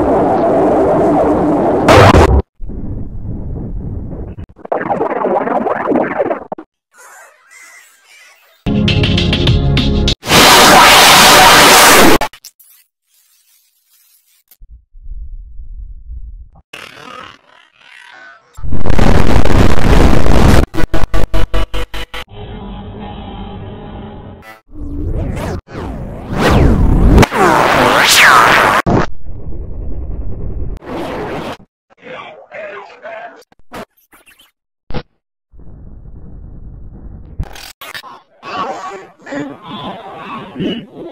you Oh, my God.